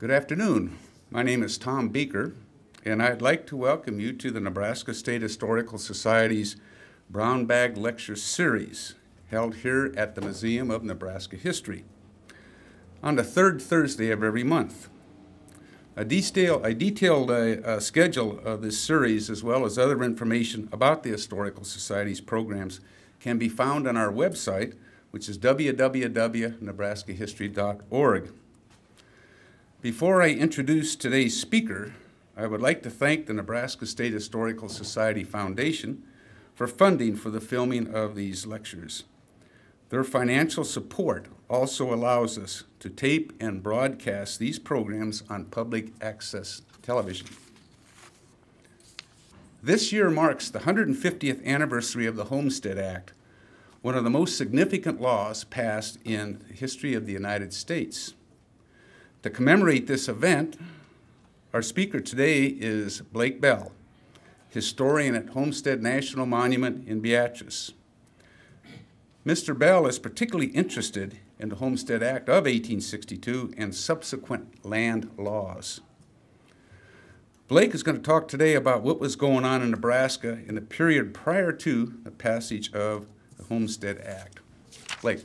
Good afternoon. My name is Tom Beaker, and I'd like to welcome you to the Nebraska State Historical Society's Brown Bag Lecture Series, held here at the Museum of Nebraska History on the third Thursday of every month. A, detail, a detailed uh, uh, schedule of this series, as well as other information about the Historical Society's programs, can be found on our website, which is www.nebraskahistory.org. Before I introduce today's speaker, I would like to thank the Nebraska State Historical Society Foundation for funding for the filming of these lectures. Their financial support also allows us to tape and broadcast these programs on public access television. This year marks the 150th anniversary of the Homestead Act, one of the most significant laws passed in the history of the United States. To commemorate this event, our speaker today is Blake Bell, historian at Homestead National Monument in Beatrice. Mr. Bell is particularly interested in the Homestead Act of 1862 and subsequent land laws. Blake is going to talk today about what was going on in Nebraska in the period prior to the passage of the Homestead Act. Blake.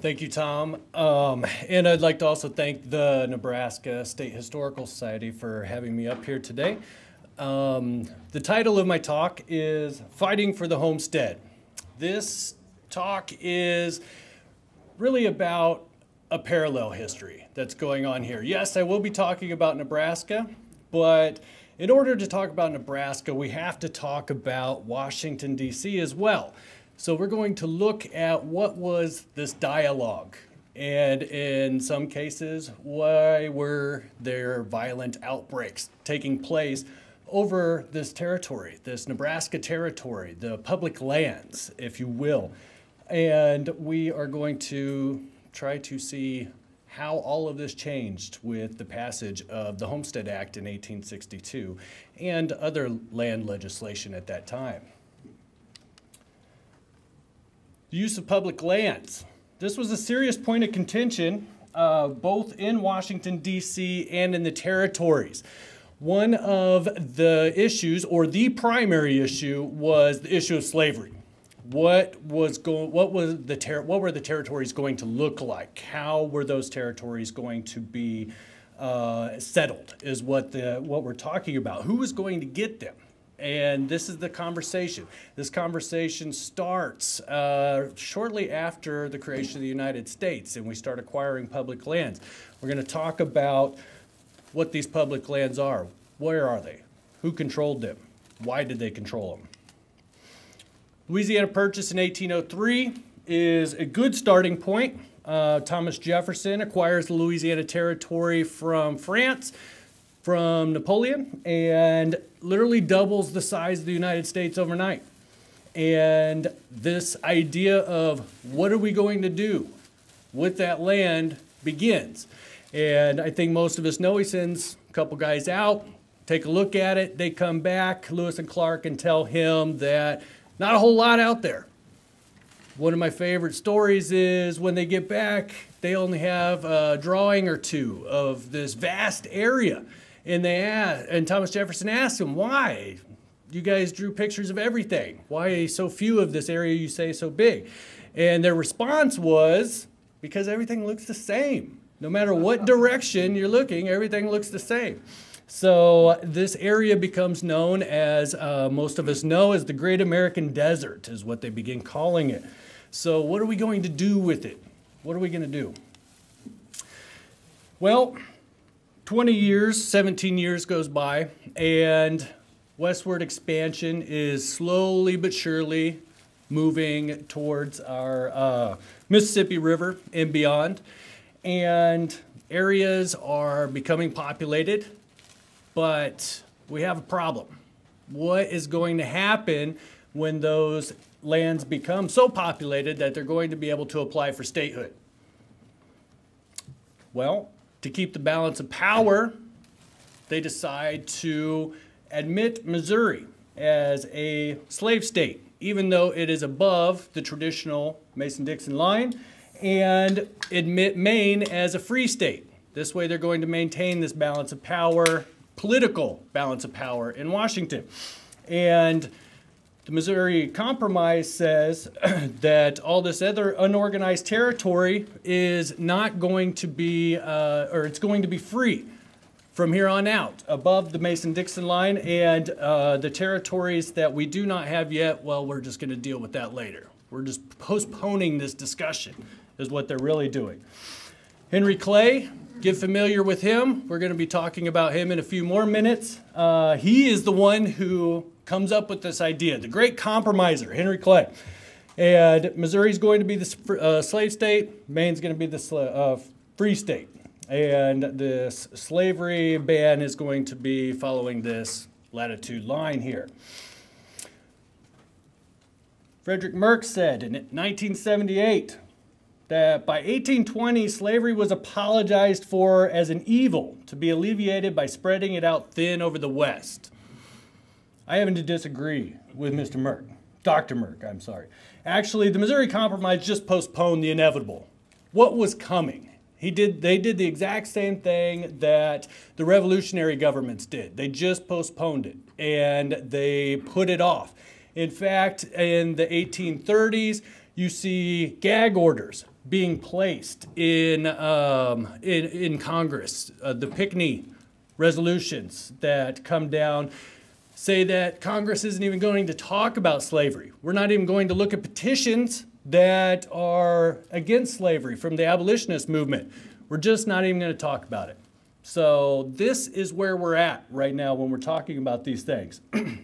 Thank you, Tom. Um, and I'd like to also thank the Nebraska State Historical Society for having me up here today. Um, the title of my talk is Fighting for the Homestead. This talk is really about a parallel history that's going on here. Yes, I will be talking about Nebraska, but in order to talk about Nebraska, we have to talk about Washington, D.C. as well. So we're going to look at what was this dialogue and in some cases, why were there violent outbreaks taking place over this territory, this Nebraska territory, the public lands, if you will. And we are going to try to see how all of this changed with the passage of the Homestead Act in 1862 and other land legislation at that time. The use of public lands. This was a serious point of contention uh, both in Washington, D.C. and in the territories. One of the issues, or the primary issue, was the issue of slavery. What was going? What was the ter- What were the territories going to look like? How were those territories going to be uh, settled? Is what the what we're talking about. Who was going to get them? And this is the conversation. This conversation starts uh, shortly after the creation of the United States, and we start acquiring public lands. We're going to talk about what these public lands are. Where are they? Who controlled them? Why did they control them? Louisiana Purchase in 1803 is a good starting point. Uh, Thomas Jefferson acquires the Louisiana Territory from France from Napoleon and literally doubles the size of the United States overnight. And this idea of what are we going to do with that land begins. And I think most of us know he sends a couple guys out, take a look at it. They come back, Lewis and Clark, and tell him that not a whole lot out there. One of my favorite stories is when they get back, they only have a drawing or two of this vast area and they asked, and Thomas Jefferson asked him, why? You guys drew pictures of everything. Why so few of this area you say so big? And their response was, because everything looks the same. No matter what direction you're looking, everything looks the same. So this area becomes known as, uh, most of us know, as the Great American Desert, is what they begin calling it. So what are we going to do with it? What are we going to do? Well, 20 years, 17 years goes by, and westward expansion is slowly but surely moving towards our uh, Mississippi River and beyond. And areas are becoming populated, but we have a problem. What is going to happen when those lands become so populated that they're going to be able to apply for statehood? Well, to keep the balance of power, they decide to admit Missouri as a slave state, even though it is above the traditional Mason Dixon line and admit Maine as a free state. This way, they're going to maintain this balance of power, political balance of power in Washington. And the Missouri Compromise says that all this other unorganized territory is not going to be, uh, or it's going to be free from here on out, above the Mason-Dixon line, and uh, the territories that we do not have yet, well, we're just going to deal with that later. We're just postponing this discussion, is what they're really doing. Henry Clay, get familiar with him. We're going to be talking about him in a few more minutes. Uh, he is the one who comes up with this idea, the great compromiser, Henry Clay. And Missouri's going to be the uh, slave state, Maine's going to be the uh, free state. And this slavery ban is going to be following this latitude line here. Frederick Merk said in 1978 that by 1820, slavery was apologized for as an evil to be alleviated by spreading it out thin over the West. I happen to disagree with Mr. Merk, Dr. Merk, I'm sorry. Actually, the Missouri Compromise just postponed the inevitable. What was coming? He did, they did the exact same thing that the revolutionary governments did. They just postponed it and they put it off. In fact, in the 1830s, you see gag orders being placed in, um, in, in, Congress. Uh, the Pinckney resolutions that come down say that Congress isn't even going to talk about slavery. We're not even going to look at petitions that are against slavery from the abolitionist movement. We're just not even going to talk about it. So, this is where we're at right now when we're talking about these things. but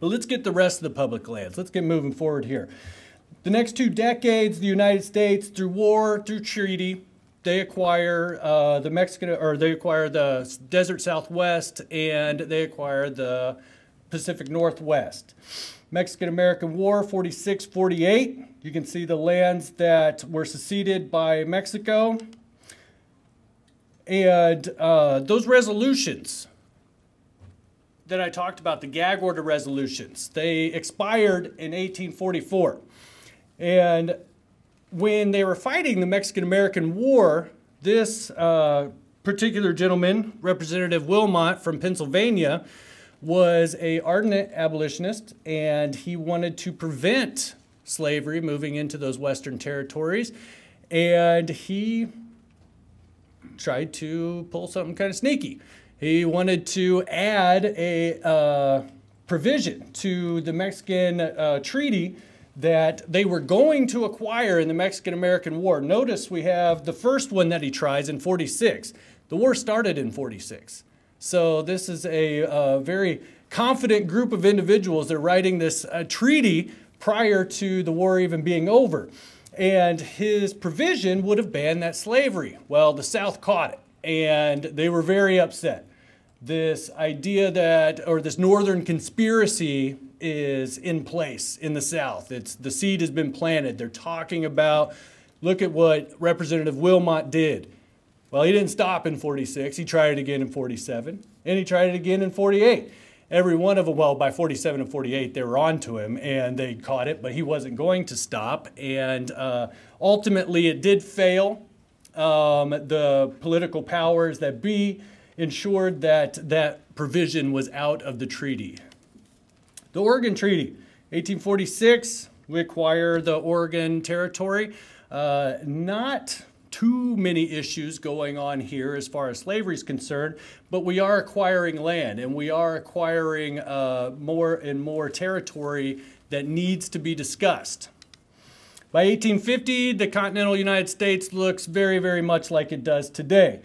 let's get the rest of the public lands. Let's get moving forward here. The next two decades, the United States, through war, through treaty, they acquire uh, the Mexican, or they acquire the desert Southwest, and they acquire the Pacific Northwest. Mexican American War, 46 48. You can see the lands that were seceded by Mexico. And uh, those resolutions that I talked about, the gag order resolutions, they expired in 1844. And when they were fighting the Mexican American War, this uh, particular gentleman, Representative Wilmot from Pennsylvania, was a ardent abolitionist and he wanted to prevent slavery moving into those western territories. And he tried to pull something kind of sneaky. He wanted to add a uh, provision to the mexican uh, treaty that they were going to acquire in the mexican american war. Notice we have the first one that he tries in 46 the war started in 46 so this is a uh, very confident group of individuals. They're writing this uh, treaty prior to the war even being over. And his provision would have banned that slavery. Well, the South caught it, and they were very upset. This idea that, or this northern conspiracy is in place in the South. It's the seed has been planted. They're talking about, look at what Representative Wilmot did. Well, he didn't stop in 46. He tried it again in 47, and he tried it again in 48. Every one of them, well, by 47 and 48, they were on to him and they caught it, but he wasn't going to stop. And uh, ultimately, it did fail. Um, the political powers that be ensured that that provision was out of the treaty. The Oregon Treaty, 1846, we acquire the Oregon Territory. Uh, not too many issues going on here as far as slavery is concerned, but we are acquiring land and we are acquiring uh, more and more territory that needs to be discussed. By 1850, the continental United States looks very, very much like it does today.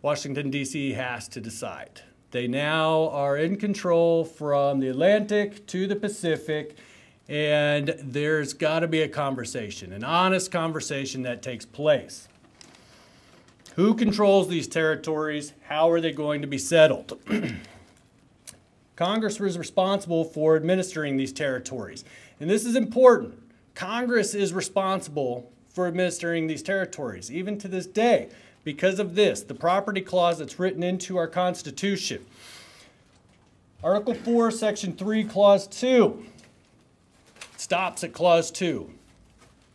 Washington, D.C. has to decide. They now are in control from the Atlantic to the Pacific and there's got to be a conversation, an honest conversation that takes place. Who controls these territories? How are they going to be settled? Congress was responsible for administering these territories. And this is important. Congress is responsible for administering these territories, even to this day, because of this, the property clause that's written into our Constitution. Article 4, Section 3, Clause 2 stops at clause two.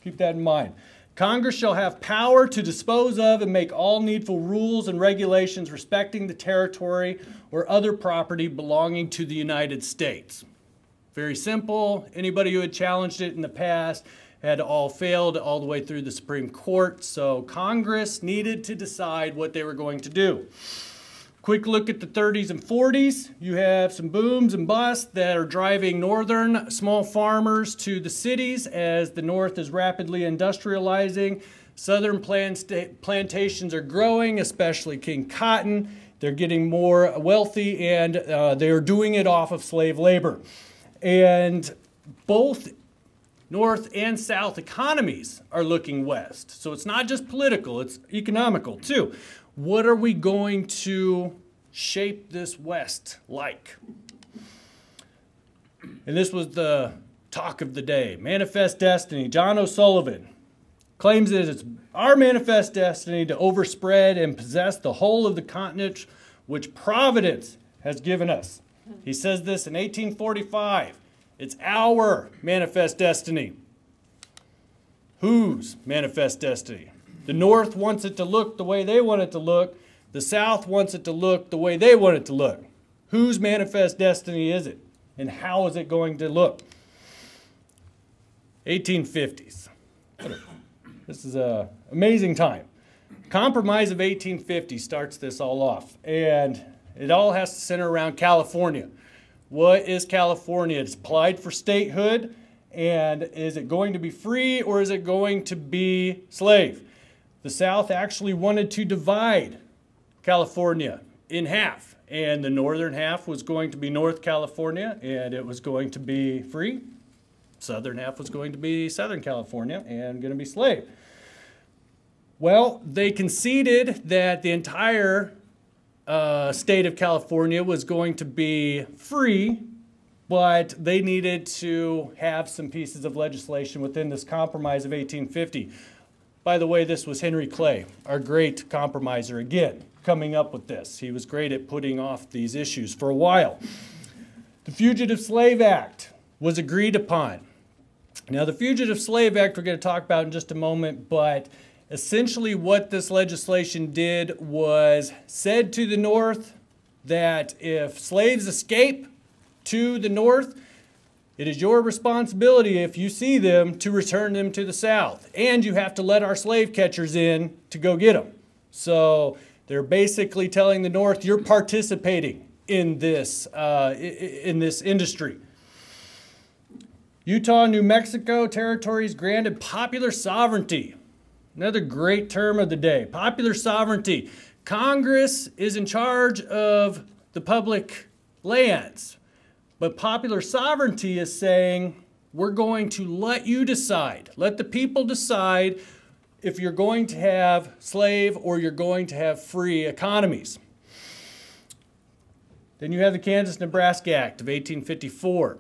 Keep that in mind. Congress shall have power to dispose of and make all needful rules and regulations respecting the territory or other property belonging to the United States. Very simple. Anybody who had challenged it in the past had all failed all the way through the Supreme Court. So Congress needed to decide what they were going to do. Quick look at the 30s and 40s. You have some booms and busts that are driving northern small farmers to the cities as the north is rapidly industrializing. Southern plantations are growing, especially king cotton. They're getting more wealthy and uh, they're doing it off of slave labor. And both North and South economies are looking west. So it's not just political, it's economical too. What are we going to shape this West like? And this was the talk of the day Manifest Destiny. John O'Sullivan claims that it's our manifest destiny to overspread and possess the whole of the continent which Providence has given us. He says this in 1845. It's our manifest destiny. Whose manifest destiny? The North wants it to look the way they want it to look. The South wants it to look the way they want it to look. Whose manifest destiny is it? And how is it going to look? 1850s. This is an amazing time. Compromise of 1850 starts this all off. And it all has to center around California. What is California? It's applied for statehood, and is it going to be free or is it going to be slave? The South actually wanted to divide California in half, and the northern half was going to be North California, and it was going to be free. Southern half was going to be Southern California and going to be slave. Well, they conceded that the entire uh, state of California was going to be free, but they needed to have some pieces of legislation within this compromise of 1850. By the way, this was Henry Clay, our great compromiser, again, coming up with this. He was great at putting off these issues for a while. The Fugitive Slave Act was agreed upon. Now, the Fugitive Slave Act we're going to talk about in just a moment, but Essentially, what this legislation did was said to the North that if slaves escape to the North, it is your responsibility, if you see them, to return them to the South. And you have to let our slave catchers in to go get them. So they're basically telling the North, you're participating in this, uh, in this industry. Utah, New Mexico territories granted popular sovereignty Another great term of the day popular sovereignty. Congress is in charge of the public lands, but popular sovereignty is saying we're going to let you decide, let the people decide if you're going to have slave or you're going to have free economies. Then you have the Kansas Nebraska Act of 1854,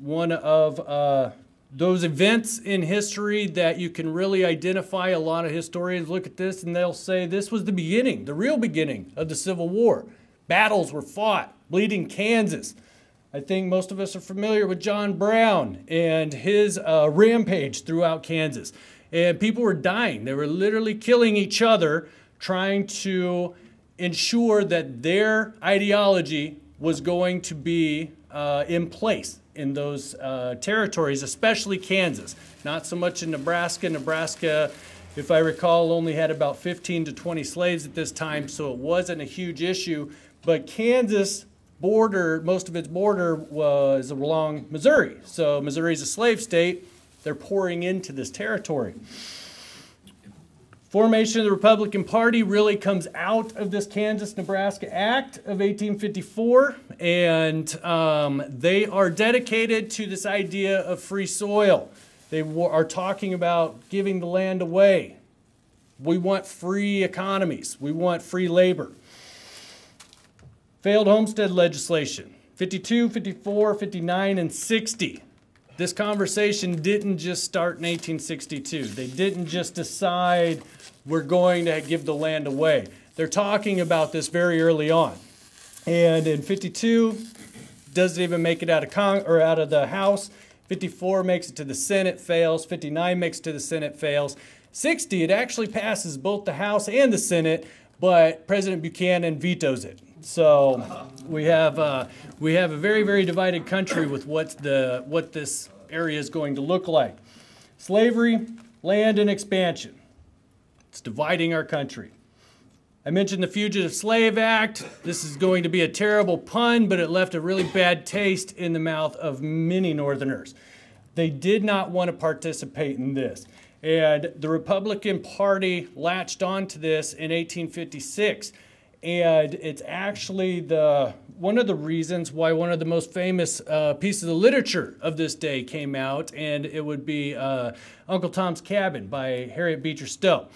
one of uh, those events in history that you can really identify. A lot of historians look at this and they'll say this was the beginning, the real beginning of the Civil War. Battles were fought, bleeding Kansas. I think most of us are familiar with John Brown and his uh, rampage throughout Kansas. And people were dying. They were literally killing each other, trying to ensure that their ideology was going to be uh, in place in those uh, territories, especially Kansas. Not so much in Nebraska. Nebraska, if I recall, only had about 15 to 20 slaves at this time, so it wasn't a huge issue. But Kansas border, most of its border was along Missouri. So Missouri is a slave state. They're pouring into this territory. Formation of the Republican Party really comes out of this Kansas Nebraska Act of 1854, and um, they are dedicated to this idea of free soil. They are talking about giving the land away. We want free economies, we want free labor. Failed homestead legislation 52, 54, 59, and 60 this conversation didn't just start in 1862. They didn't just decide we're going to give the land away. They're talking about this very early on. And in 52, doesn't even make it out of Cong- or out of the House. 54 makes it to the Senate, fails. 59 makes it to the Senate, fails. 60, it actually passes both the House and the Senate, but President Buchanan vetoes it. So we have uh, we have a very very divided country with what the what this area is going to look like. Slavery, land, and expansion. It's dividing our country. I mentioned the Fugitive Slave Act. This is going to be a terrible pun, but it left a really bad taste in the mouth of many Northerners. They did not want to participate in this. And the Republican Party latched onto this in 1856. And it's actually the one of the reasons why one of the most famous uh, pieces of literature of this day came out, and it would be uh, Uncle Tom's Cabin by Harriet Beecher Stowe.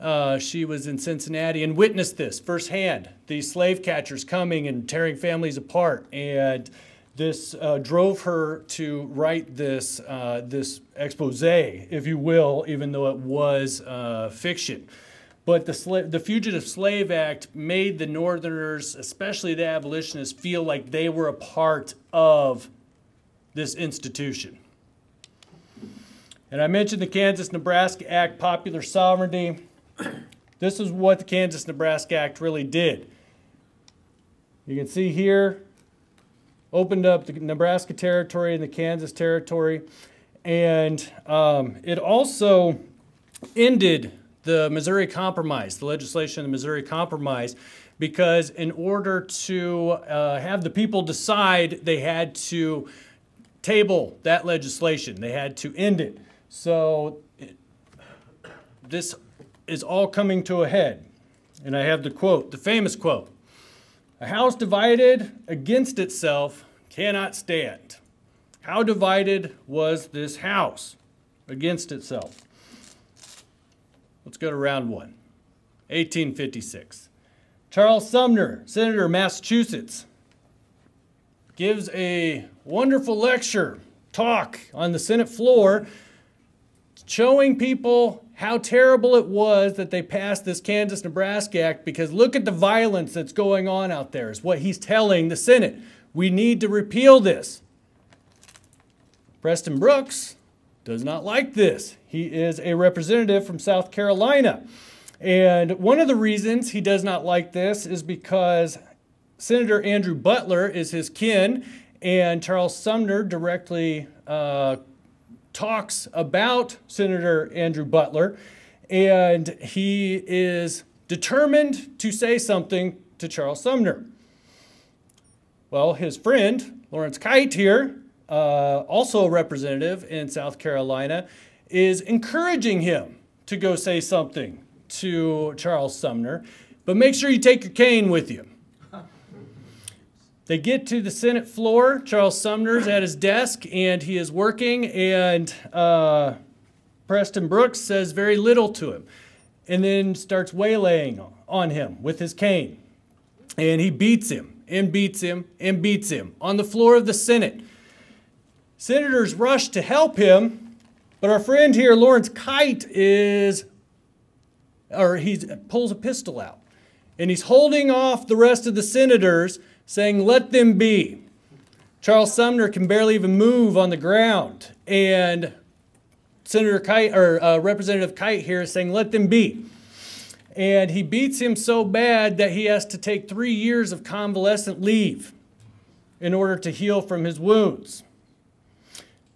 Uh, she was in Cincinnati and witnessed this firsthand these slave catchers coming and tearing families apart. And this uh, drove her to write this, uh, this expose, if you will, even though it was uh, fiction. But the, sla- the Fugitive Slave Act made the Northerners, especially the abolitionists, feel like they were a part of this institution. And I mentioned the Kansas Nebraska Act, popular sovereignty. This is what the Kansas Nebraska Act really did. You can see here, opened up the Nebraska territory and the Kansas territory, and um, it also ended the Missouri Compromise, the legislation of the Missouri Compromise, because in order to uh, have the people decide, they had to table that legislation. They had to end it. So it, this is all coming to a head. And I have the quote, the famous quote A house divided against itself cannot stand. How divided was this house against itself? Let's go to round one 1856. Charles Sumner, Senator of Massachusetts, gives a wonderful lecture, talk on the Senate floor, showing people how terrible it was that they passed this Kansas Nebraska Act because look at the violence that's going on out there, is what he's telling the Senate. We need to repeal this. Preston Brooks does not like this. He is a representative from South Carolina. And one of the reasons he does not like this is because Senator Andrew Butler is his kin, and Charles Sumner directly uh, talks about Senator Andrew Butler, and he is determined to say something to Charles Sumner. Well, his friend, Lawrence Keitt, here, uh, also a representative in South Carolina, is encouraging him to go say something to Charles Sumner, but make sure you take your cane with you. They get to the Senate floor. Charles Sumner's at his desk and he is working, and uh, Preston Brooks says very little to him and then starts waylaying on him with his cane. And he beats him and beats him and beats him on the floor of the Senate. Senators rush to help him, but our friend here, Lawrence Keitt, is, or he pulls a pistol out and he's holding off the rest of the senators saying, Let them be. Charles Sumner can barely even move on the ground. And Senator Keitt, or uh, Representative Keitt here is saying, Let them be. And he beats him so bad that he has to take three years of convalescent leave in order to heal from his wounds.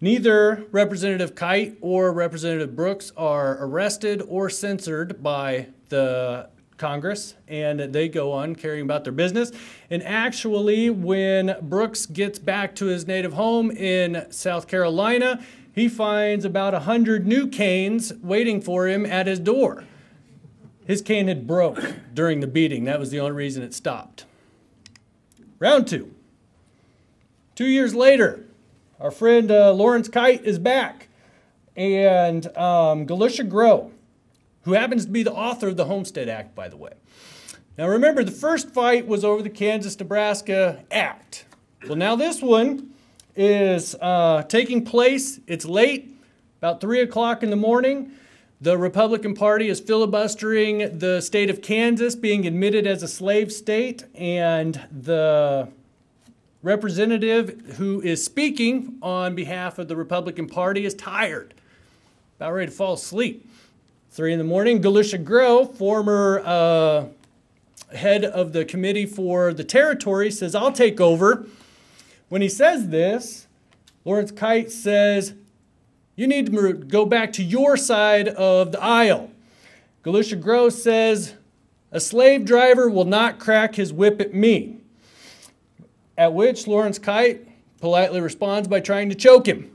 Neither Representative Keitt or Representative Brooks are arrested or censored by the Congress and they go on carrying about their business. And actually, when Brooks gets back to his native home in South Carolina, he finds about 100 new canes waiting for him at his door. His cane had broke during the beating. That was the only reason it stopped. Round two. Two years later, our friend uh, Lawrence Keitt is back. And um, Galusha Grow, who happens to be the author of the Homestead Act, by the way. Now remember, the first fight was over the Kansas Nebraska Act. Well, now this one is uh, taking place. It's late, about 3 o'clock in the morning. The Republican Party is filibustering the state of Kansas being admitted as a slave state, and the representative who is speaking on behalf of the Republican Party is tired, about ready to fall asleep. Three in the morning, Galusha Grow, former uh, head of the committee for the territory, says, I'll take over. When he says this, Lawrence Keitt says, You need to go back to your side of the aisle. Galusha Grow says, A slave driver will not crack his whip at me. At which Lawrence Keitt politely responds by trying to choke him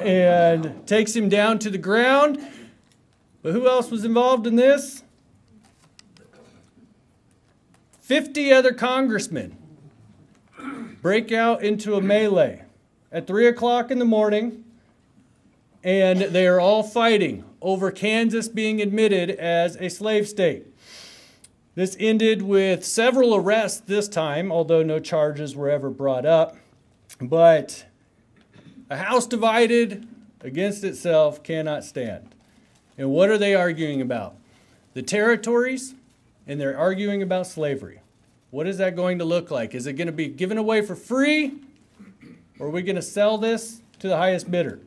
and takes him down to the ground. But who else was involved in this? 50 other congressmen break out into a melee at 3 o'clock in the morning, and they are all fighting over Kansas being admitted as a slave state. This ended with several arrests this time, although no charges were ever brought up. But a house divided against itself cannot stand. And what are they arguing about? The territories, and they're arguing about slavery. What is that going to look like? Is it going to be given away for free, or are we going to sell this to the highest bidder?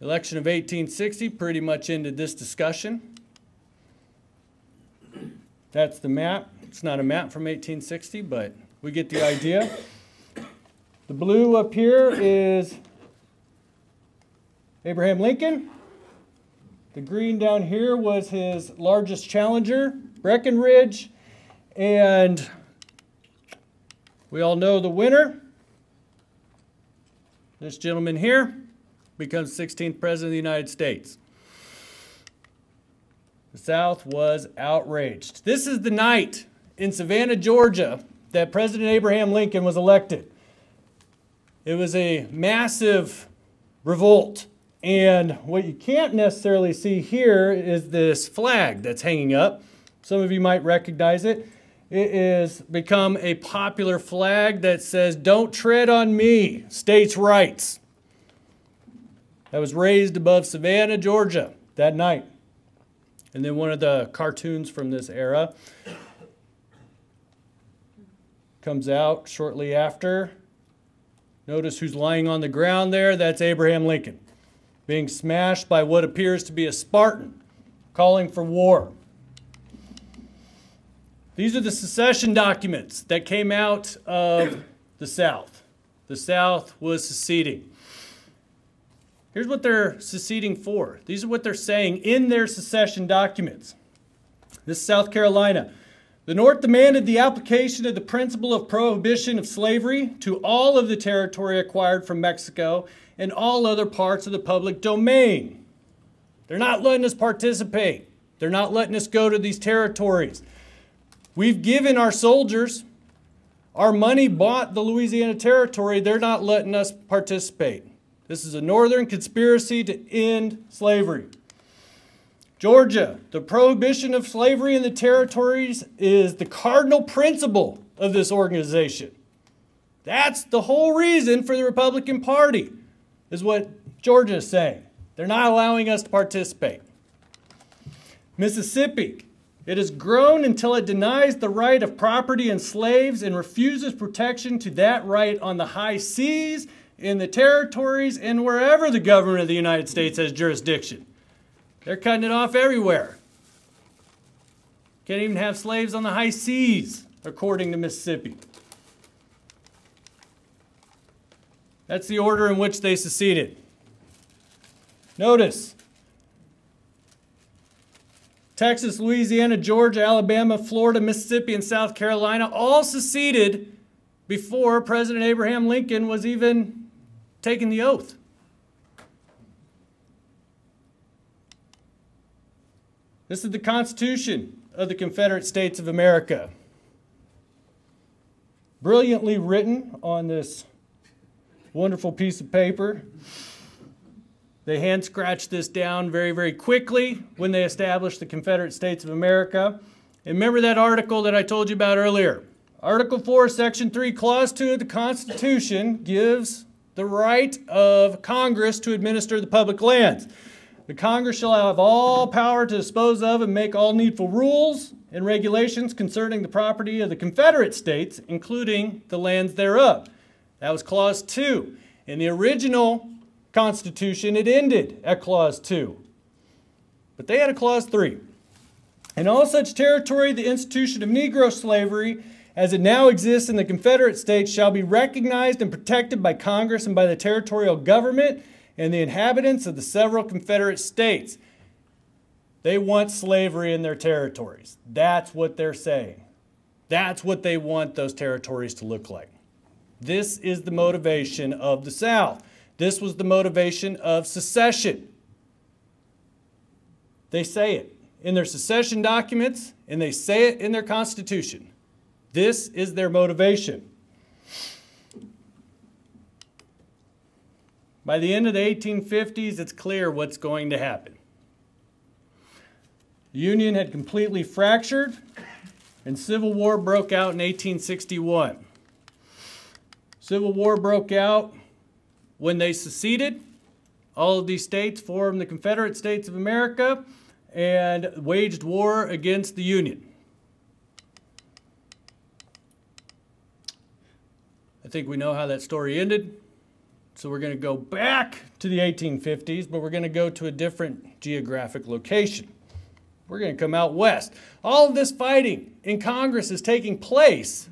election of 1860 pretty much ended this discussion. That's the map. It's not a map from 1860, but we get the idea. The blue up here is Abraham Lincoln. The green down here was his largest challenger, Breckinridge. And we all know the winner. This gentleman here becomes 16th President of the United States. The South was outraged. This is the night in Savannah, Georgia, that President Abraham Lincoln was elected. It was a massive revolt. And what you can't necessarily see here is this flag that's hanging up. Some of you might recognize it. It has become a popular flag that says, Don't tread on me, states' rights. That was raised above Savannah, Georgia that night. And then one of the cartoons from this era comes out shortly after. Notice who's lying on the ground there. That's Abraham Lincoln, being smashed by what appears to be a Spartan calling for war. These are the secession documents that came out of the South. The South was seceding. Here's what they're seceding for. These are what they're saying in their secession documents. This is South Carolina. The North demanded the application of the principle of prohibition of slavery to all of the territory acquired from Mexico and all other parts of the public domain. They're not letting us participate. They're not letting us go to these territories. We've given our soldiers, our money bought the Louisiana Territory. They're not letting us participate. This is a northern conspiracy to end slavery. Georgia, the prohibition of slavery in the territories is the cardinal principle of this organization. That's the whole reason for the Republican Party, is what Georgia is saying. They're not allowing us to participate. Mississippi, it has grown until it denies the right of property and slaves and refuses protection to that right on the high seas in the territories and wherever the government of the United States has jurisdiction. They're cutting it off everywhere. Can't even have slaves on the high seas, according to Mississippi. That's the order in which they seceded. Notice Texas, Louisiana, Georgia, Alabama, Florida, Mississippi, and South Carolina all seceded before President Abraham Lincoln was even taking the oath. This is the Constitution of the Confederate States of America. Brilliantly written on this wonderful piece of paper. They hand scratched this down very, very quickly when they established the Confederate States of America. And remember that article that I told you about earlier. Article 4, Section 3, Clause 2 of the Constitution gives the right of Congress to administer the public lands. The Congress shall have all power to dispose of and make all needful rules and regulations concerning the property of the Confederate States, including the lands thereof. That was Clause 2. In the original Constitution, it ended at Clause 2. But they had a Clause 3. In all such territory, the institution of Negro slavery, as it now exists in the Confederate States, shall be recognized and protected by Congress and by the territorial government and the inhabitants of the several Confederate States. They want slavery in their territories. That's what they're saying. That's what they want those territories to look like. This is the motivation of the South. This was the motivation of secession. They say it in their secession documents and they say it in their Constitution. This is their motivation. By the end of the 1850s, it's clear what's going to happen. The Union had completely fractured, and Civil War broke out in 1861. Civil War broke out when they seceded. All of these states formed the Confederate States of America and waged war against the Union. Think we know how that story ended. So we're going to go back to the 1850s, but we're going to go to a different geographic location. We're going to come out west. All of this fighting in Congress is taking place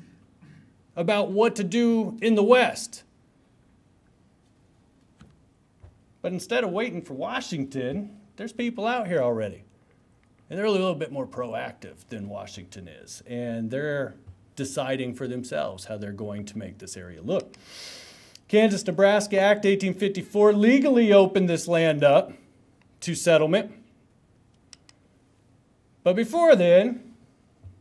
about what to do in the West. But instead of waiting for Washington, there's people out here already. And they're a little bit more proactive than Washington is. And they're deciding for themselves how they're going to make this area look. Kansas Nebraska Act 1854 legally opened this land up to settlement. But before then,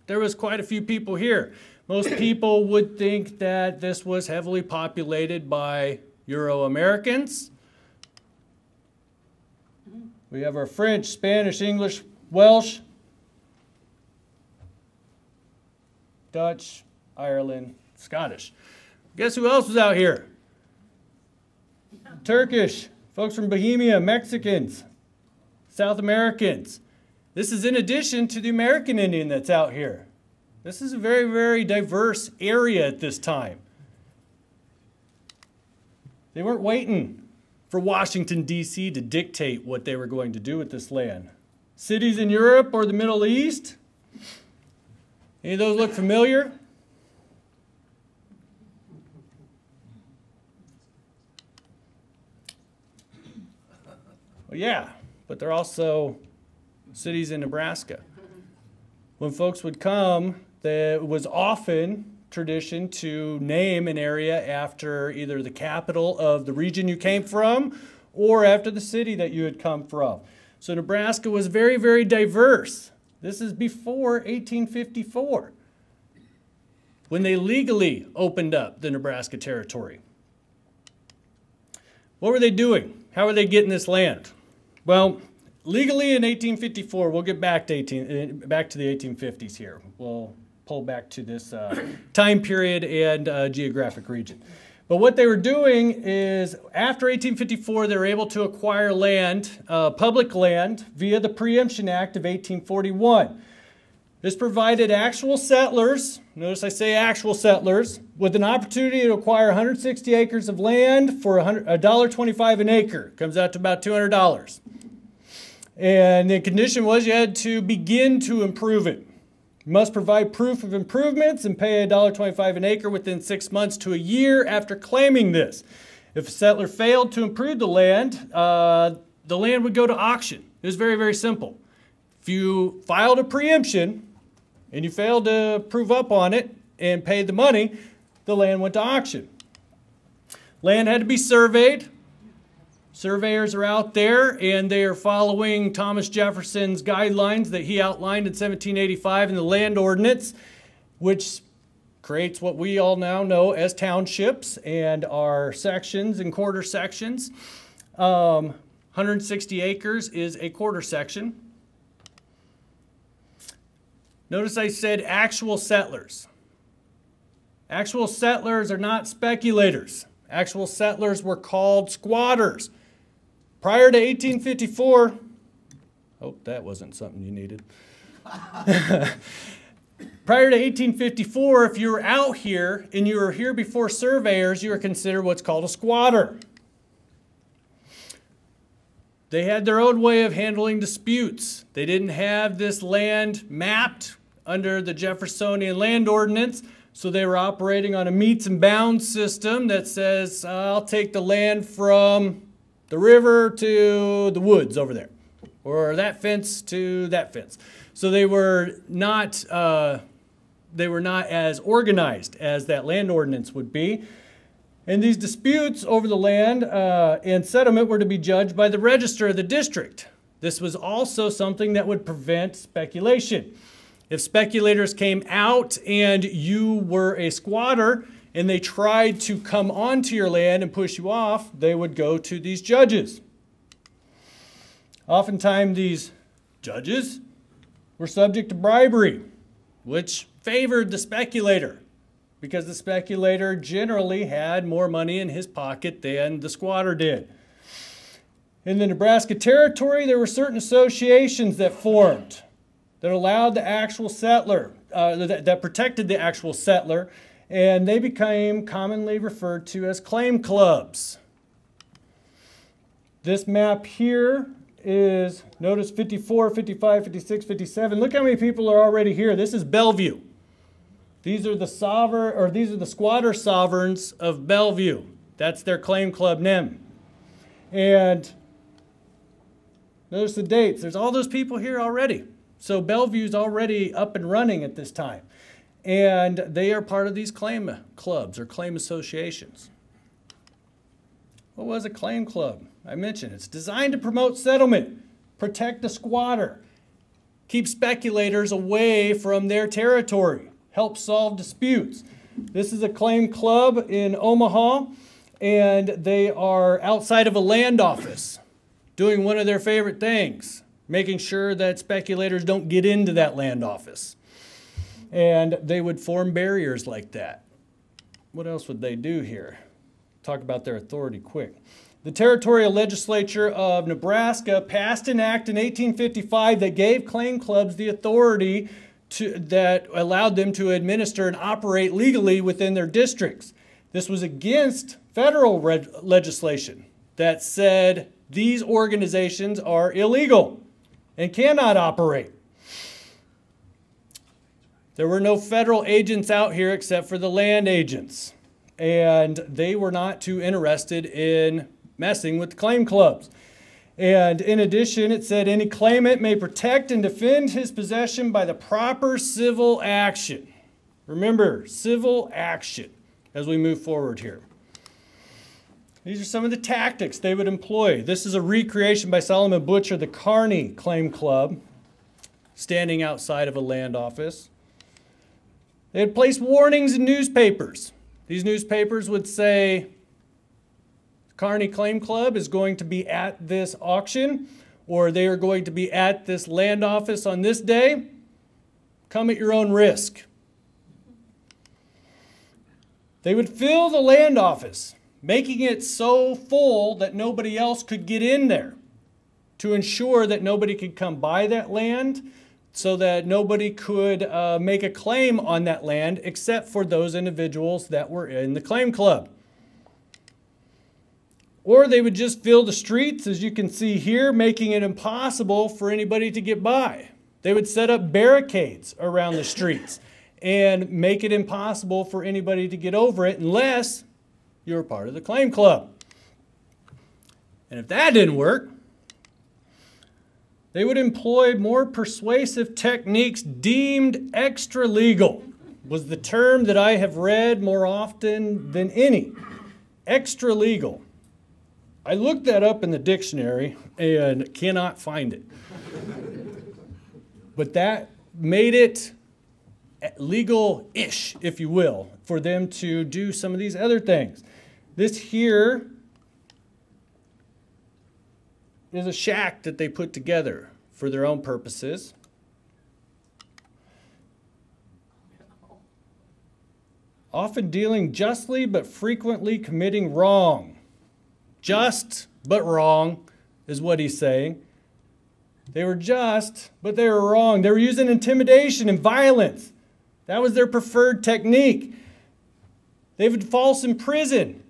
there was quite a few people here. Most people would think that this was heavily populated by Euro Americans. We have our French, Spanish, English, Welsh, Dutch, Ireland, Scottish. Guess who else was out here? Turkish, folks from Bohemia, Mexicans, South Americans. This is in addition to the American Indian that's out here. This is a very, very diverse area at this time. They weren't waiting for Washington, D.C. to dictate what they were going to do with this land. Cities in Europe or the Middle East? Any of those look familiar? Well, yeah, but they're also cities in Nebraska. When folks would come, there was often tradition to name an area after either the capital of the region you came from or after the city that you had come from. So Nebraska was very, very diverse. This is before 1854 when they legally opened up the Nebraska Territory. What were they doing? How were they getting this land? Well, legally in 1854, we'll get back to 18, back to the 1850s here. We'll pull back to this uh, time period and uh, geographic region. But what they were doing is, after 1854, they were able to acquire land, uh, public land, via the Preemption Act of 1841. This provided actual settlers, notice I say actual settlers, with an opportunity to acquire 160 acres of land for $1.25 an acre. Comes out to about $200. And the condition was you had to begin to improve it. Must provide proof of improvements and pay $1.25 an acre within six months to a year after claiming this. If a settler failed to improve the land, uh, the land would go to auction. It was very, very simple. If you filed a preemption and you failed to prove up on it and paid the money, the land went to auction. Land had to be surveyed. Surveyors are out there and they are following Thomas Jefferson's guidelines that he outlined in 1785 in the Land Ordinance, which creates what we all now know as townships and our sections and quarter sections. Um, 160 acres is a quarter section. Notice I said actual settlers. Actual settlers are not speculators. Actual settlers were called squatters. Prior to 1854, Hope that wasn't something you needed. Prior to 1854, if you were out here and you were here before surveyors, you were considered what's called a squatter. They had their own way of handling disputes. They didn't have this land mapped under the Jeffersonian Land Ordinance, so they were operating on a metes and bounds system that says, I'll take the land from the river to the woods over there, or that fence to that fence. So they were not uh, they were not as organized as that land ordinance would be. And these disputes over the land uh, and settlement were to be judged by the register of the district. This was also something that would prevent speculation. If speculators came out and you were a squatter and they tried to come onto your land and push you off, they would go to these judges. Oftentimes, these judges were subject to bribery, which favored the speculator because the speculator generally had more money in his pocket than the squatter did. In the Nebraska Territory, there were certain associations that formed that allowed the actual settler, uh, that, that protected the actual settler, and they became commonly referred to as claim clubs. This map here is, notice 54, 55, 56, 57. Look how many people are already here. This is Bellevue. These are the sovereign, or these are the squatter sovereigns of Bellevue. That's their claim club name. And notice the dates. There's all those people here already. So Bellevue's already up and running at this time. And they are part of these claim clubs or claim associations. What was a claim club? I mentioned it's designed to promote settlement, protect the squatter, keep speculators away from their territory help solve disputes. This is a claim club in Omaha, and they are outside of a land office doing one of their favorite things, making sure that speculators don't get into that land office. And they would form barriers like that. What else would they do here? Talk about their authority quick. The territorial legislature of Nebraska passed an act in 1855 that gave claim clubs the authority to, that allowed them to administer and operate legally within their districts. This was against federal legislation that said these organizations are illegal and cannot operate. There were no federal agents out here except for the land agents, and they were not too interested in messing with the claim clubs. And in addition, it said any claimant may protect and defend his possession by the proper civil action. Remember, civil action as we move forward here. These are some of the tactics they would employ. This is a recreation by Solomon Butcher, the Kearney Claim Club, standing outside of a land office. They had placed warnings in newspapers. These newspapers would say, Kearney Claim Club is going to be at this auction or they are going to be at this land office on this day, come at your own risk. They would fill the land office, making it so full that nobody else could get in there to ensure that nobody could come buy that land so that nobody could uh, make a claim on that land except for those individuals that were in the claim club. Or they would just fill the streets, as you can see here, making it impossible for anybody to get by. They would set up barricades around the streets and make it impossible for anybody to get over it unless you're part of the claim club. And if that didn't work, they would employ more persuasive techniques deemed extra legal was the term that I have read more often than any. Extra legal. I looked that up in the dictionary and cannot find it. but that made it legal ish, if you will, for them to do some of these other things. This here is a shack that they put together for their own purposes. Often dealing justly but frequently committing wrong. Just but wrong is what he's saying. They were just, but they were wrong. They were using intimidation and violence. That was their preferred technique. They would false imprison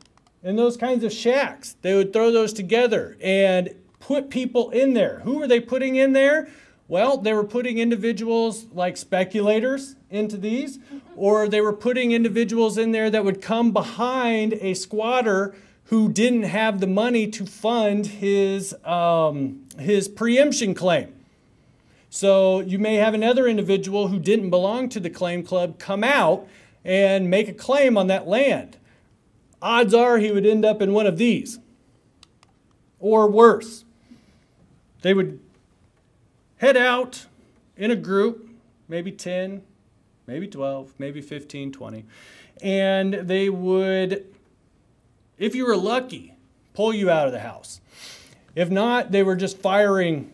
in those kinds of shacks. They would throw those together and put people in there. Who were they putting in there? Well, they were putting individuals like speculators into these, or they were putting individuals in there that would come behind a squatter who didn't have the money to fund his, um, his preemption claim. So you may have another individual who didn't belong to the claim club come out and make a claim on that land. Odds are he would end up in one of these, or worse. They would head out in a group, maybe 10, maybe 12, maybe 15, 20, and they would, if you were lucky, pull you out of the house. If not, they were just firing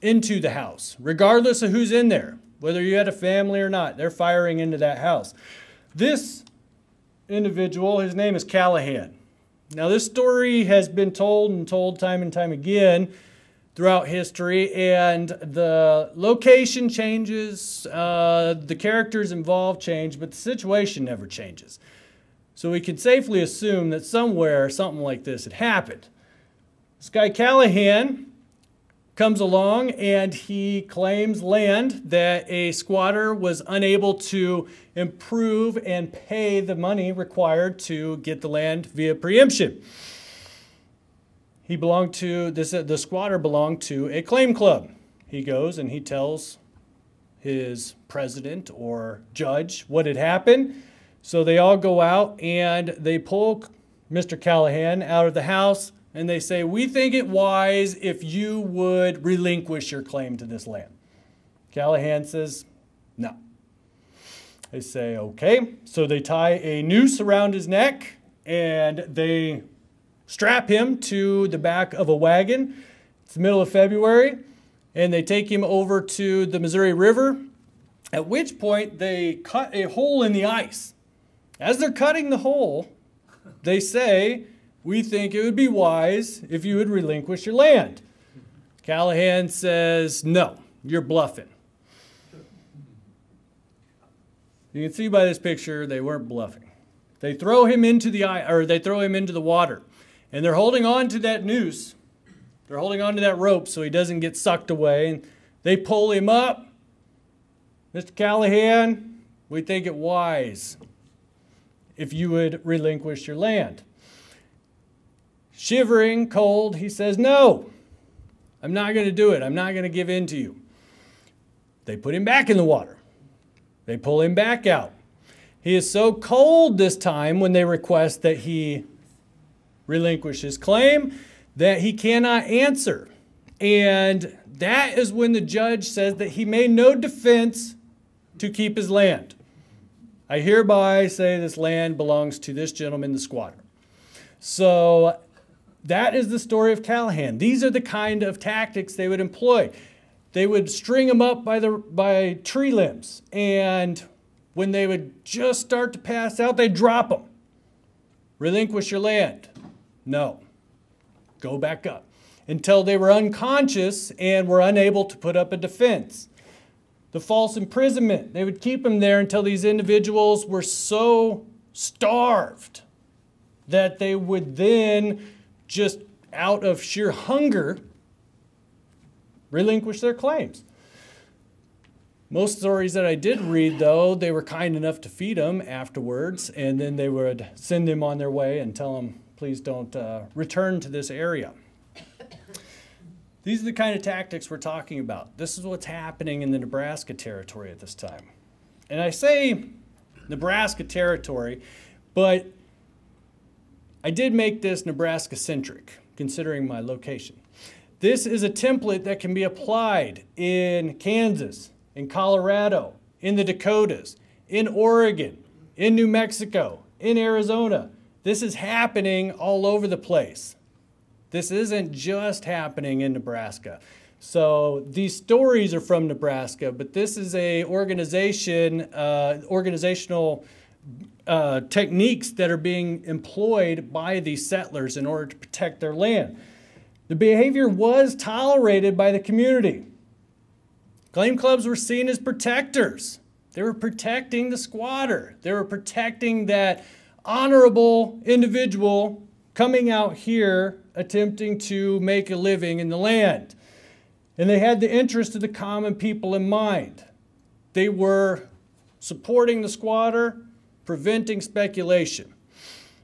into the house, regardless of who's in there, whether you had a family or not, they're firing into that house. This individual, his name is Callahan. Now, this story has been told and told time and time again throughout history, and the location changes, uh, the characters involved change, but the situation never changes. So we can safely assume that somewhere something like this had happened. This guy Callahan comes along and he claims land that a squatter was unable to improve and pay the money required to get the land via preemption he belonged to this uh, the squatter belonged to a claim club. He goes and he tells his president or judge what had happened. So they all go out and they pull mr callahan out of the house and they say we think it wise if you would relinquish your claim to this land. Callahan says no. They say okay. So they tie a noose around his neck and they strap him to the back of a wagon. It's the middle of February, and they take him over to the Missouri River, at which point they cut a hole in the ice. As they're cutting the hole, they say, We think it would be wise if you would relinquish your land. Callahan says, No, you're bluffing. You can see by this picture they weren't bluffing. They throw him into the or they throw him into the water. And they're holding on to that noose. They're holding on to that rope so he doesn't get sucked away. And they pull him up. Mr. Callahan, we think it wise if you would relinquish your land. Shivering, cold, he says, No, I'm not going to do it. I'm not going to give in to you. They put him back in the water. They pull him back out. He is so cold this time when they request that he relinquish his claim that he cannot answer. And that is when the judge says that he made no defense to keep his land. I hereby say this land belongs to this gentleman, the squatter. So that is the story of Callahan. These are the kind of tactics they would employ. They would string him up by, the, by tree limbs, and when they would just start to pass out, they'd drop them. Relinquish your land. No. Go back up. Until they were unconscious and were unable to put up a defense. The false imprisonment, they would keep them there until these individuals were so starved that they would then, just out of sheer hunger, relinquish their claims. Most stories that I did read, though, they were kind enough to feed them afterwards, and then they would send them on their way and tell them, please don't uh, return to this area. These are the kind of tactics we're talking about. This is what's happening in the Nebraska territory at this time. And I say Nebraska territory, but I did make this Nebraska centric, considering my location. This is a template that can be applied in Kansas, in Colorado, in the Dakotas, in Oregon, in New Mexico, in Arizona, this is happening all over the place. This isn't just happening in Nebraska. So these stories are from Nebraska, but this is a organization, uh, organizational uh, techniques that are being employed by these settlers in order to protect their land. The behavior was tolerated by the community. Claim clubs were seen as protectors. They were protecting the squatter. They were protecting that honorable individual coming out here attempting to make a living in the land. And they had the interest of the common people in mind. They were supporting the squatter, preventing speculation.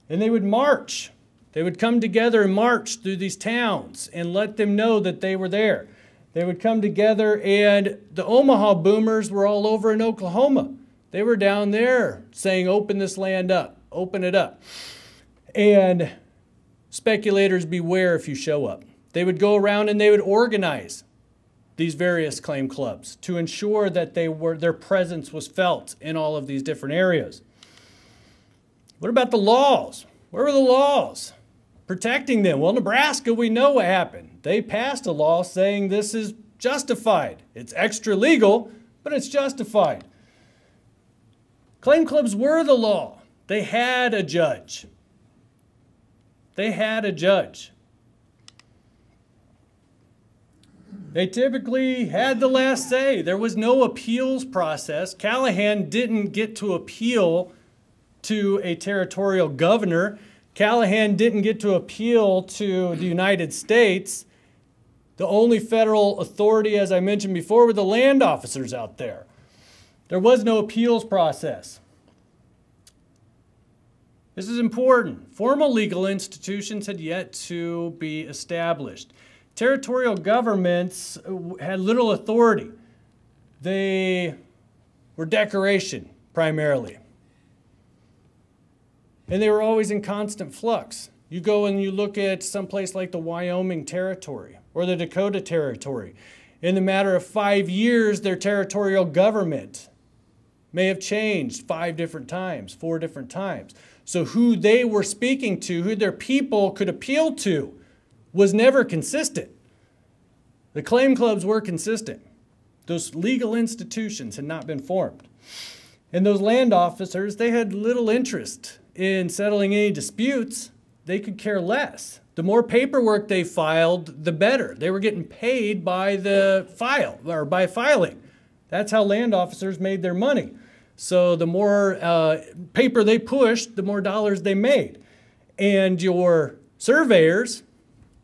And they would march. They would come together and march through these towns and let them know that they were there. They would come together, and the Omaha boomers were all over in Oklahoma. They were down there saying, Open this land up, open it up. And speculators beware if you show up. They would go around and they would organize these various claim clubs to ensure that they were, their presence was felt in all of these different areas. What about the laws? Where were the laws protecting them? Well, Nebraska, we know what happened. They passed a law saying this is justified. It's extra legal, but it's justified. Claim clubs were the law. They had a judge. They had a judge. They typically had the last say. There was no appeals process. Callahan didn't get to appeal to a territorial governor. Callahan didn't get to appeal to the United States. The only federal authority, as I mentioned before, were the land officers out there. There was no appeals process. This is important. Formal legal institutions had yet to be established. Territorial governments uh, had little authority. They were decoration primarily. And they were always in constant flux. You go and you look at some place like the Wyoming Territory or the Dakota Territory. In the matter of five years, their territorial government may have changed five different times, four different times. So, who they were speaking to, who their people could appeal to, was never consistent. The claim clubs were consistent. Those legal institutions had not been formed. And those land officers, they had little interest in settling any disputes. They could care less. The more paperwork they filed, the better. They were getting paid by the file or by filing. That's how land officers made their money. So the more uh, paper they pushed, the more dollars they made. And your surveyors,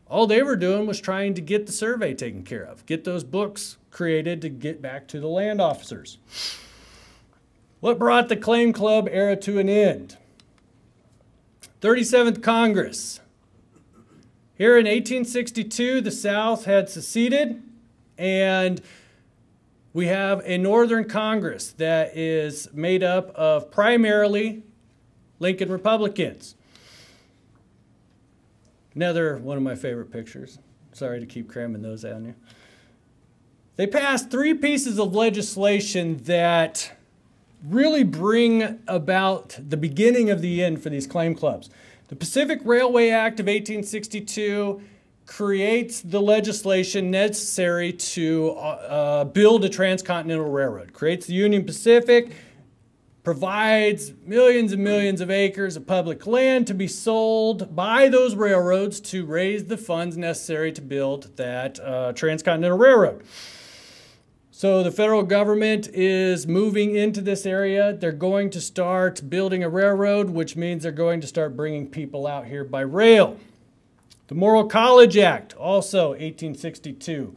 all they were doing was trying to get the survey taken care of, get those books created to get back to the land officers. What brought the Claim Club era to an end? 37th Congress. Here in 1862, the South had seceded, and we have a Northern Congress that is made up of primarily Lincoln Republicans. Another one of my favorite pictures. Sorry to keep cramming those on you. They passed three pieces of legislation that really bring about the beginning of the end for these claim clubs. The Pacific Railway Act of 1862 creates the legislation necessary to uh, uh, build a transcontinental railroad, creates the Union Pacific, provides millions and millions of acres of public land to be sold by those railroads to raise the funds necessary to build that uh, transcontinental railroad. So the federal government is moving into this area. They're going to start building a railroad, which means they're going to start bringing people out here by rail. The Morrill College Act, also 1862,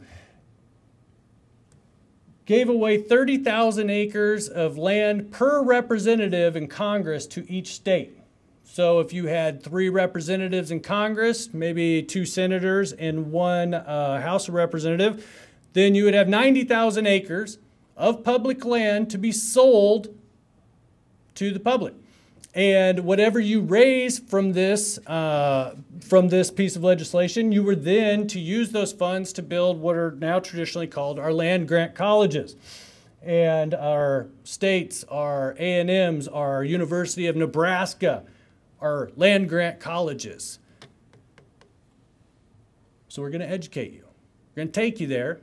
gave away 30,000 acres of land per representative in Congress to each state. So if you had three representatives in Congress, maybe two senators and one uh, House of Representative, then you would have 90,000 acres of public land to be sold to the public. And whatever you raise from this, uh, from this piece of legislation, you were then to use those funds to build what are now traditionally called our land grant colleges. And our states, our A&Ms, our University of Nebraska, our land grant colleges. So we're going to educate you. We're going to take you there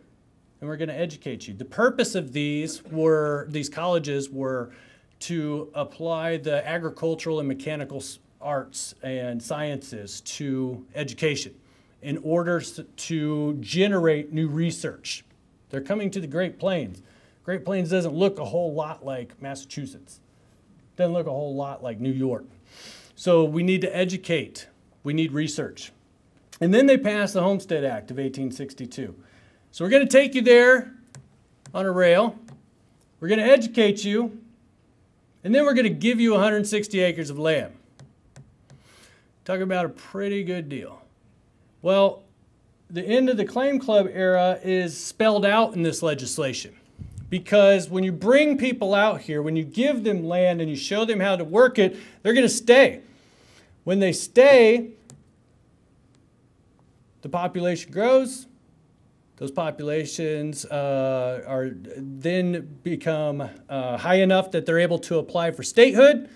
and we're going to educate you. The purpose of these were these colleges were to apply the agricultural and mechanical arts and sciences to education. in order to generate new research. They're coming to the Great Plains. Great Plains doesn't look a whole lot like Massachusetts, doesn't look a whole lot like New York. So we need to educate, we need research. And then they passed the Homestead Act of 1862. So we're going to take you there on a rail. We're going to educate you, and then we're going to give you 160 acres of land. Talk about a pretty good deal. Well, the end of the Claim Club era is spelled out in this legislation. Because when you bring people out here, when you give them land and you show them how to work it, they're going to stay. When they stay, the population grows. Those populations uh, are then become uh, high enough that they're able to apply for statehood,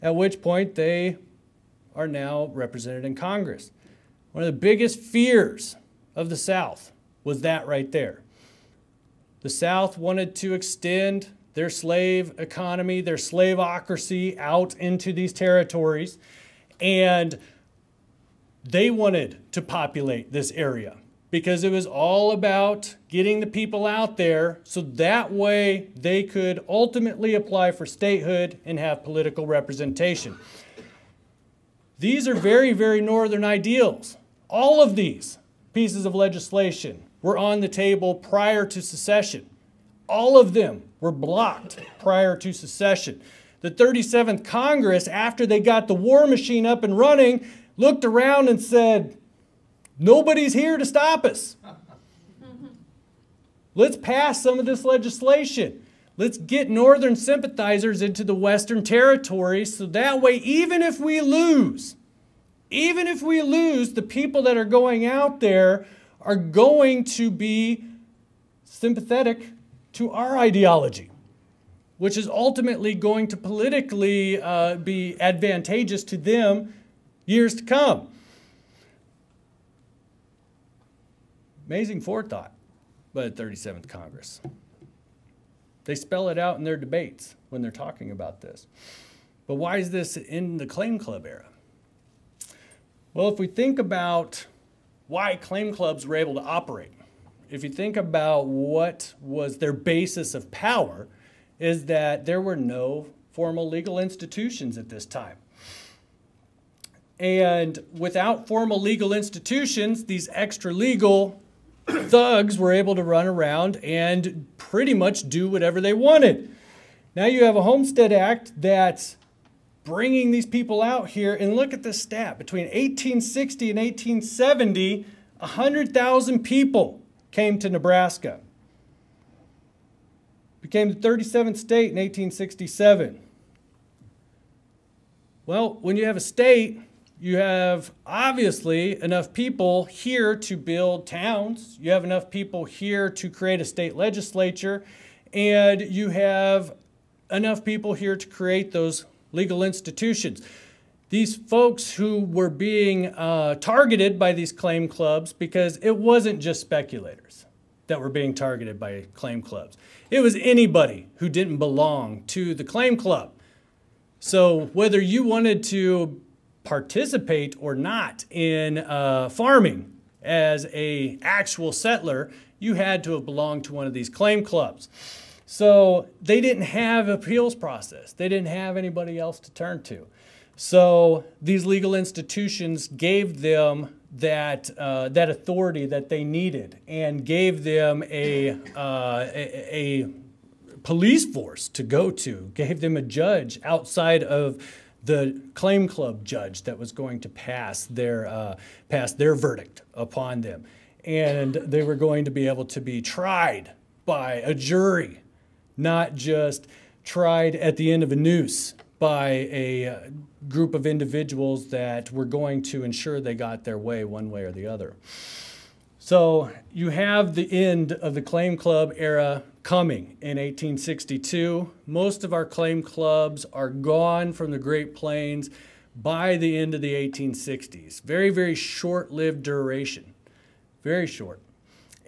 at which point they are now represented in Congress. One of the biggest fears of the South was that right there. The South wanted to extend their slave economy, their slaveocracy out into these territories, and they wanted to populate this area because it was all about getting the people out there so that way they could ultimately apply for statehood and have political representation. These are very, very northern ideals. All of these pieces of legislation were on the table prior to secession. All of them were blocked prior to secession. The 37th Congress, after they got the war machine up and running, looked around and said, Nobody's here to stop us. Let's pass some of this legislation. Let's get Northern sympathizers into the Western territories so that way, even if we lose, even if we lose, the people that are going out there are going to be sympathetic to our ideology, which is ultimately going to politically uh, be advantageous to them years to come. Amazing forethought by the 37th Congress. They spell it out in their debates when they're talking about this. But why is this in the Claim Club era? Well, if we think about why claim clubs were able to operate, if you think about what was their basis of power, is that there were no formal legal institutions at this time. And without formal legal institutions, these extra legal thugs were able to run around and pretty much do whatever they wanted. Now you have a Homestead Act that's bringing these people out here, and look at this stat between 1860 and 1870, 100,000 people came to Nebraska. Became the 37th state in 1867. Well, when you have a state, you have obviously enough people here to build towns. You have enough people here to create a state legislature. And you have enough people here to create those legal institutions. These folks who were being uh, targeted by these claim clubs, because it wasn't just speculators that were being targeted by claim clubs, it was anybody who didn't belong to the claim club. So whether you wanted to participate or not in uh, farming as a actual settler, you had to have belonged to one of these claim clubs. So they didn't have appeals process. They didn't have anybody else to turn to. So these legal institutions gave them that uh, that authority that they needed and gave them a, uh, a, a police force to go to, gave them a judge outside of the claim club judge that was going to pass their uh, pass their verdict upon them, and they were going to be able to be tried by a jury, not just tried at the end of a noose by a uh, group of individuals that were going to ensure they got their way one way or the other. So you have the end of the claim club era coming in 1862. Most of our claim clubs are gone from the Great Plains by the end of the 1860s. Very, very short lived duration. Very short.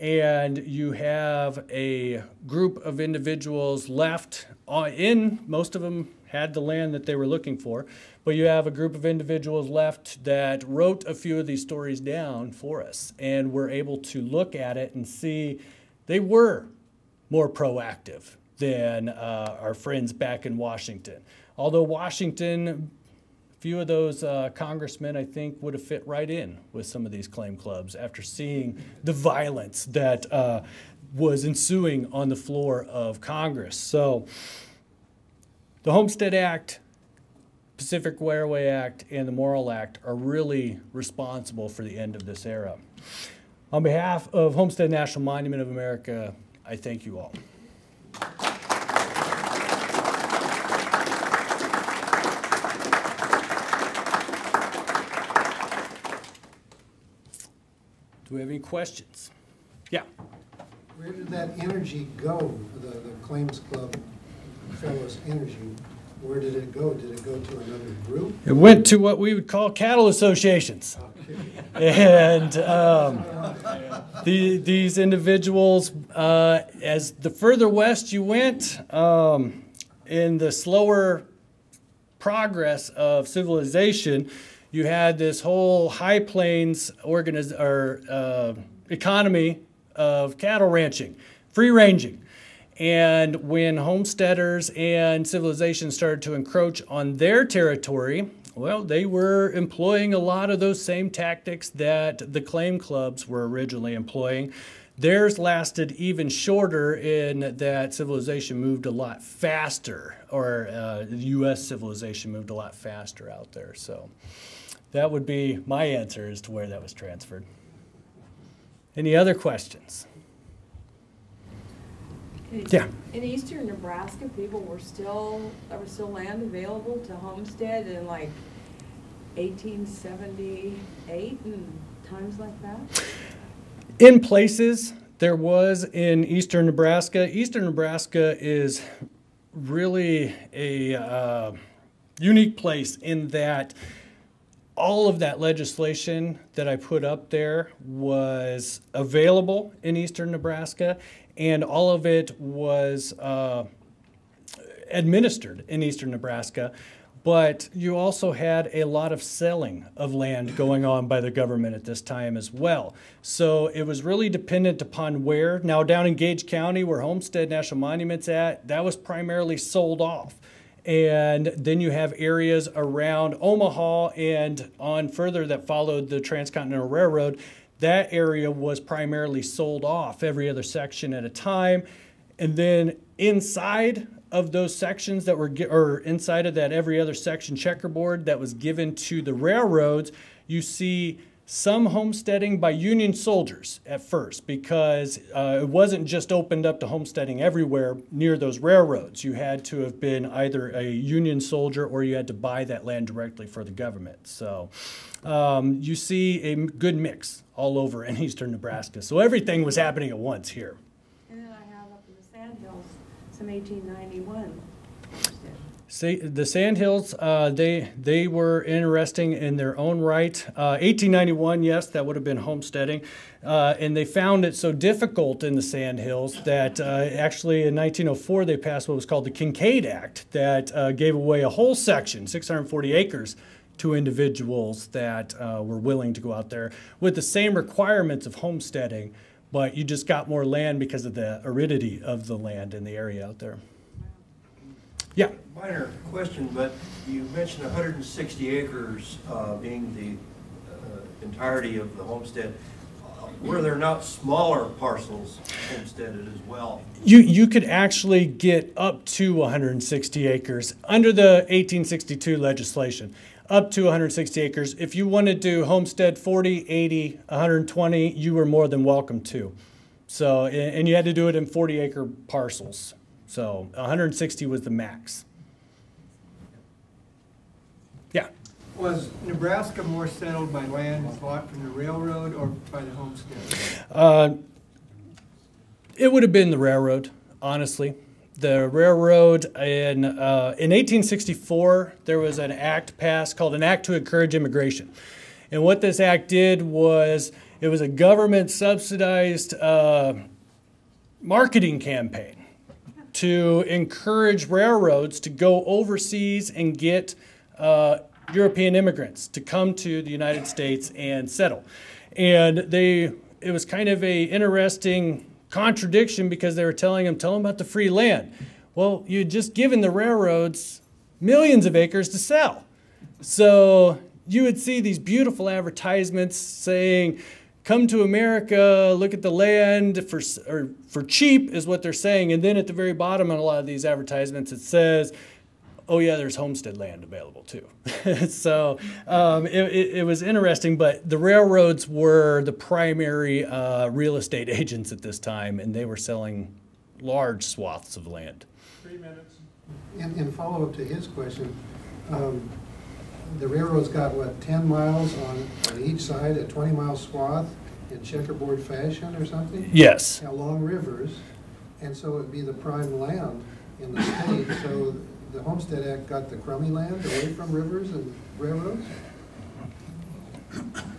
And you have a group of individuals left uh, in, most of them had the land that they were looking for, but you have a group of individuals left that wrote a few of these stories down for us, and were able to look at it and see they were more proactive than uh, our friends back in Washington. Although Washington few of those uh, congressmen, I think, would have fit right in with some of these claim clubs after seeing the violence that uh, was ensuing on the floor of Congress. So, the Homestead Act, Pacific Railway Act, and the Morrill Act are really responsible for the end of this era. On behalf of Homestead National Monument of America, I thank you all. Do we have any questions? Yeah. Where did that energy go, the, the Claims Club Fellows Energy? Where did it go? Did it go to another group? It went to what we would call cattle associations. Uh, And um, the, these individuals, uh, as the further west you went, um, in the slower progress of civilization, you had this whole high plains organiz- or uh, economy of cattle ranching, free ranging. And when homesteaders and civilization started to encroach on their territory, well, they were employing a lot of those same tactics that the claim clubs were originally employing. Theirs lasted even shorter in that civilization moved a lot faster, or uh, the U.S. civilization moved a lot faster out there. So that would be my answer as to where that was transferred. Any other questions? In- Yeah. In eastern Nebraska, people were still, there was still land available to homestead in like eighteen seventy-eight and times like that? In places, there was in eastern Nebraska. Eastern Nebraska is really a uh, unique place in that all of that legislation that I put up there was available in eastern Nebraska, and all of it was uh, administered in eastern Nebraska. But you also had a lot of selling of land going on by the government at this time as well. So it was really dependent upon where. Now, down in Gage County, where Homestead National Monument's at, that was primarily sold off. And then you have areas around Omaha and on further that followed the Transcontinental Railroad. That area was primarily sold off every other section at a time. And then inside of those sections that were, or inside of that every other section checkerboard that was given to the railroads, you see some homesteading by Union soldiers at first because uh, it wasn't just opened up to homesteading everywhere near those railroads. You had to have been either a Union soldier or you had to buy that land directly for the government. So um, you see a good mix all over in eastern Nebraska. So everything was happening at once here. And then I have up in the sandhills some 1891. See, the Sandhills, uh, they they were interesting in their own right. Uh, 1891, yes, that would have been homesteading, uh, and they found it so difficult in the Sandhills that uh, actually in 1904 they passed what was called the Kincaid Act that uh, gave away a whole section, 640 acres, to individuals that uh, were willing to go out there with the same requirements of homesteading, but you just got more land because of the aridity of the land in the area out there. Yeah. Minor question, but you mentioned 160 acres uh, being the uh, entirety of the homestead. Uh, Were there not smaller parcels homesteaded as well? You, you could actually get up to 160 acres under the 1862 legislation, up to 160 acres. If you wanted to do homestead 40, 80, 120, you were more than welcome to. So, and and you had to do it in 40 acre parcels. So 160 was the max. Yeah. Was Nebraska more settled by land bought from the railroad or by the homestead? Uh, it would have been the railroad, honestly. The railroad in uh, in 1864 there was an act passed called an Act to Encourage Immigration, and what this act did was it was a government subsidized uh, marketing campaign to encourage railroads to go overseas and get uh, European immigrants to come to the United States and settle. And they, it was kind of a interesting contradiction because they were telling them, tell them about the free land. Well, you had just given the railroads millions of acres to sell. So you would see these beautiful advertisements saying, "Come to America, look at the land for or for cheap," is what they're saying. And then at the very bottom on a lot of these advertisements, it says, "Oh yeah, there's homestead land available too." so um, it, it, it was interesting, but the railroads were the primary uh, real estate agents at this time, and they were selling large swaths of land. Three In, in follow-up to his question, um, the railroad's got, what, ten miles on, on each side, a twenty-mile swath in checkerboard fashion or something? Yes. Along rivers, and so it'd be the prime land in the state, so the Homestead Act got the crummy land away from rivers and railroads?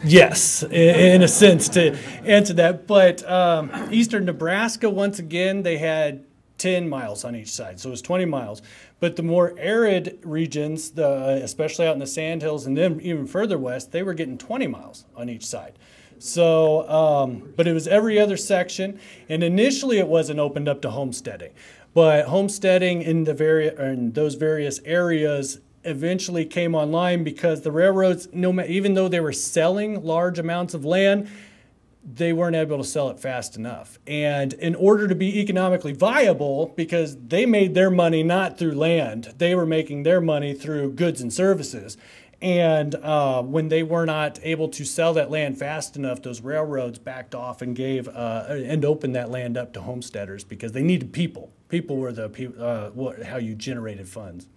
Yes, in a sense to answer that. But um, eastern Nebraska, once again, they had 10 miles on each side, so it was 20 miles. But the more arid regions, the, especially out in the sandhills and then even further west, they were getting 20 miles on each side. So, um, but it was every other section, and initially it wasn't opened up to homesteading. But homesteading in the vari- in those various areas eventually came online because the railroads, no ma- even though they were selling large amounts of land, they weren't able to sell it fast enough. And in order to be economically viable, because they made their money not through land, they were making their money through goods and services. And uh, when they were not able to sell that land fast enough, those railroads backed off and gave uh, and opened that land up to homesteaders because they needed people. People were the peop uh, what, how you generated funds.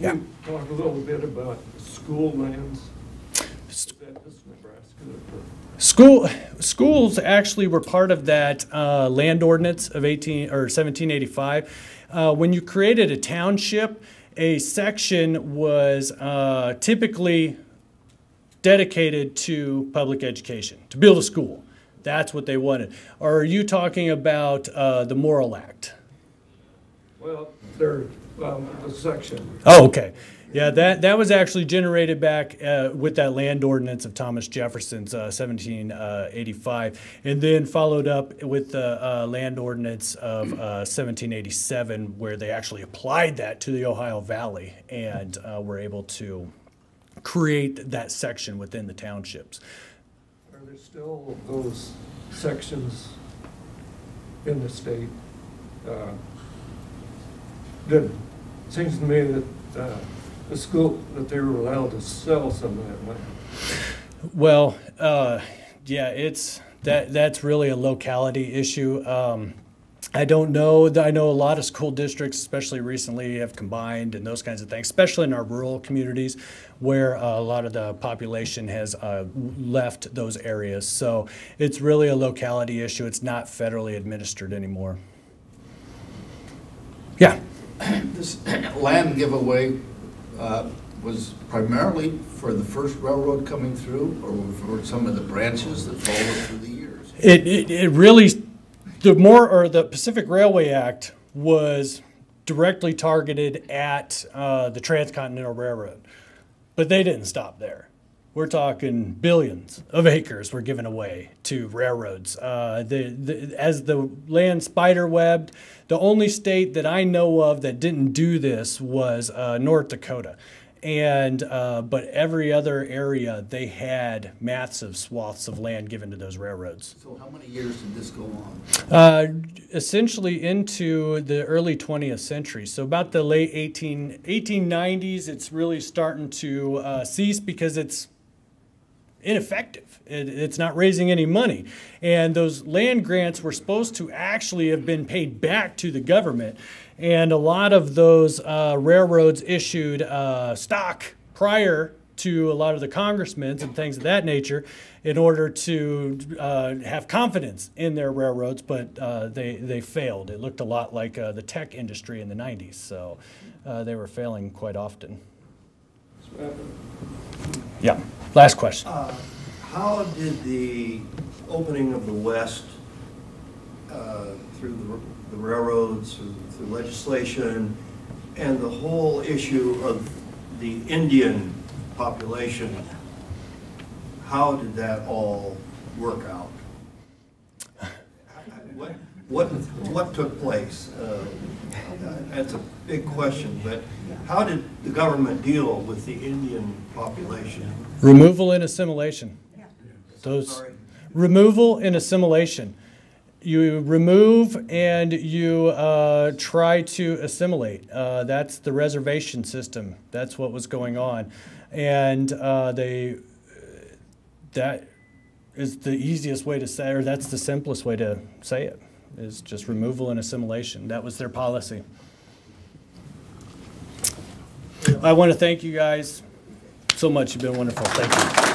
Yeah. Talk a little bit about school lands. That is Nebraska. School schools actually were part of that uh, land ordinance of 18 or 1785. Uh, when you created a township, a section was uh, typically dedicated to public education, to build a school. That's what they wanted. Or are you talking about uh, the Morrill Act? Well, there, well, the section. Oh, okay. Yeah, that, that was actually generated back uh, with that land ordinance of Thomas Jefferson's uh, 1785, and then followed up with the uh, land ordinance of uh, 1787, where they actually applied that to the Ohio Valley and uh, were able to create that section within the townships. Are there still those sections in the state? uh, That, seems to me that uh, the school, that they were allowed to sell some of that land. Well, uh, yeah, it's that that's really a locality issue. Um, I don't know. I know a lot of school districts, especially recently, have combined and those kinds of things, especially in our rural communities where uh, a lot of the population has uh, left those areas. So it's really a locality issue. It's not federally administered anymore. Yeah. This land giveaway uh, was primarily for the first railroad coming through, or for some of the branches that followed through the years? It, it, it really, the more, or the Pacific Railway Act was directly targeted at uh, the Transcontinental Railroad. But they didn't stop there. We're talking billions of acres were given away to railroads. Uh, the, the, as the land spider webbed, the only state that I know of that didn't do this was uh, North Dakota. And uh, but every other area they had massive swaths of land given to those railroads. So how many years did this go on? Uh, essentially into the early 20th century. So about the late 18, 1890s, it's really starting to uh, cease because it's ineffective. It, it's not raising any money. And those land grants were supposed to actually have been paid back to the government. And a lot of those uh, railroads issued uh, stock prior to a lot of the congressmen and things of that nature in order to uh, have confidence in their railroads, but uh, they, they failed. It looked a lot like uh, the tech industry in the 90s, so uh, they were failing quite often. Yeah, last question. How did the opening of the West uh, through the- the railroads, through through legislation, and the whole issue of the Indian population, how did that all work out? What, what, what took place? Uh, That's a big question, but how did the government deal with the Indian population? Removal and assimilation. Those, Sorry. removal and assimilation. You remove and you uh, try to assimilate. Uh, that's the reservation system. That's what was going on. And uh, they, that is the easiest way to say, or that's the simplest way to say it, is just removal and assimilation. That was their policy. I want to thank you guys so much. You've been wonderful. Thank you.